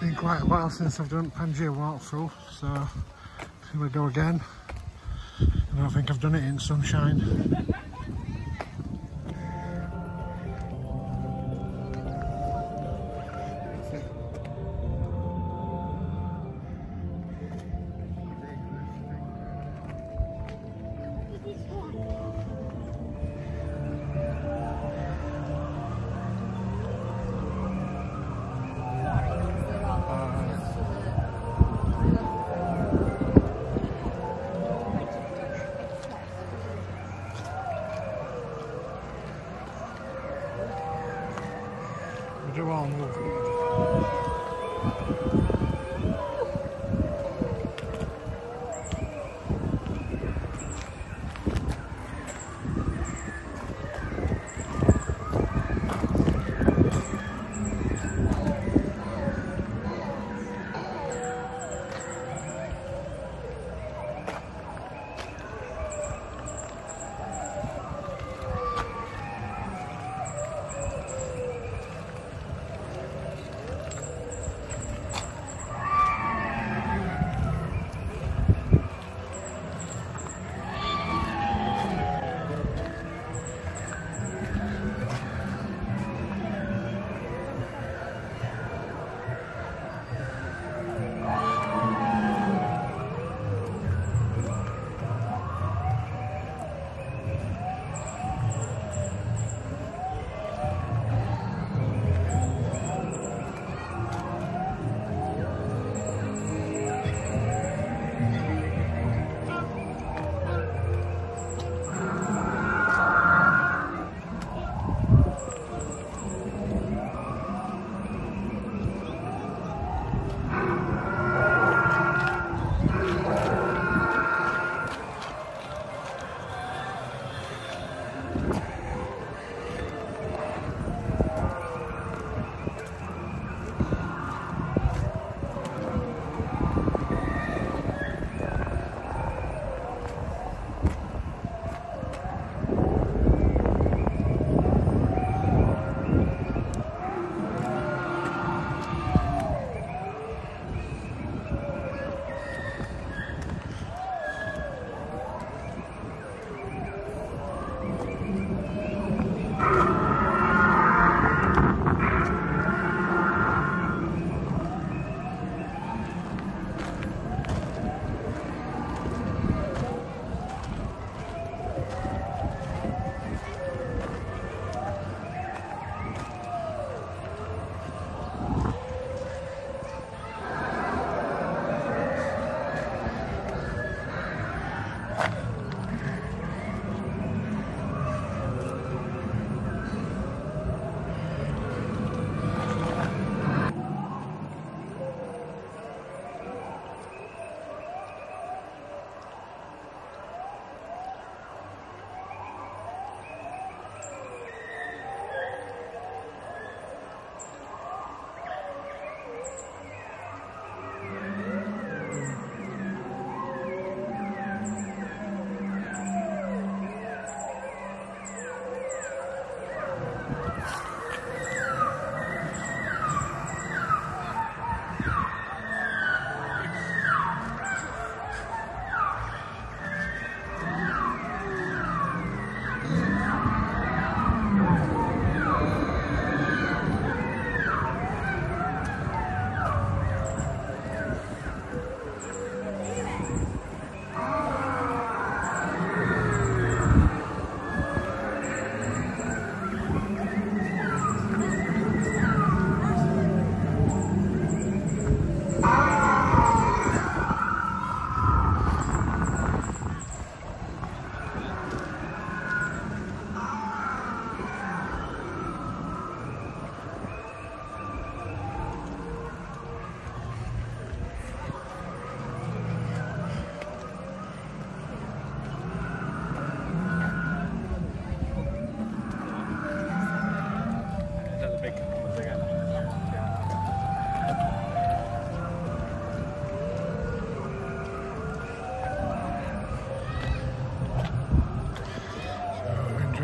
been quite a while since I've done Pangea walkthrough, so here we go again. And I don't think I've done it in sunshine.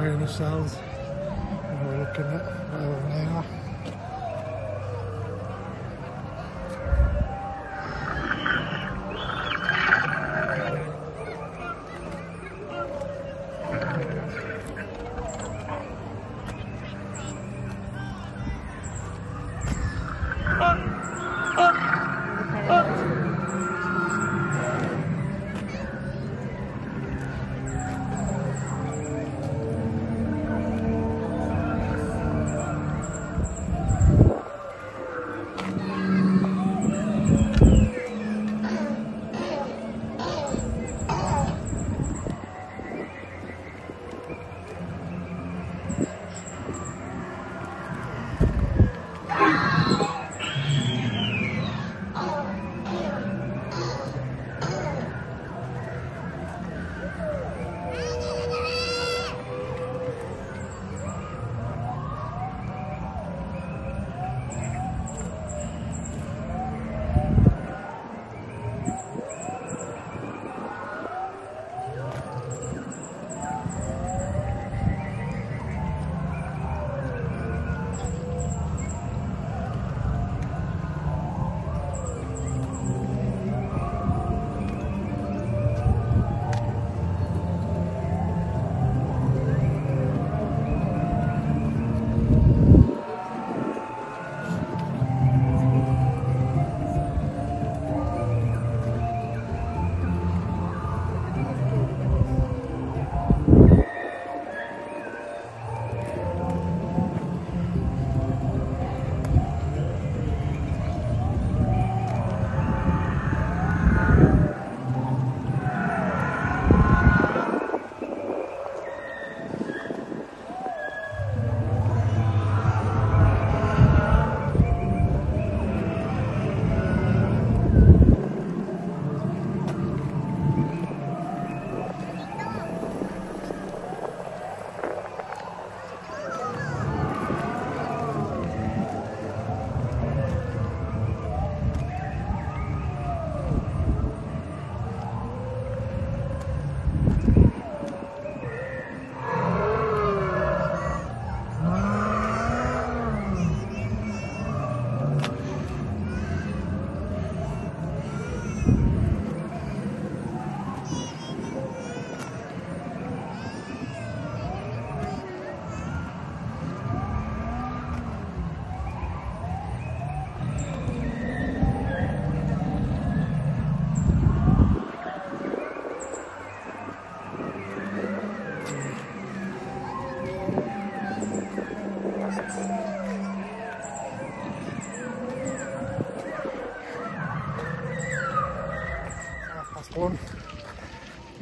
Enjoying ourselves and we're looking at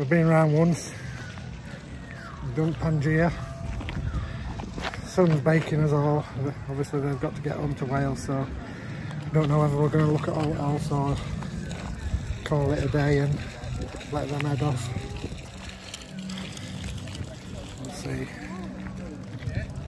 We've been around once. We've done Pangea. Sun's baking us all. Obviously they've got to get home to Wales so don't know whether we're going to look at all else or call it a day and let them head off. Let's see.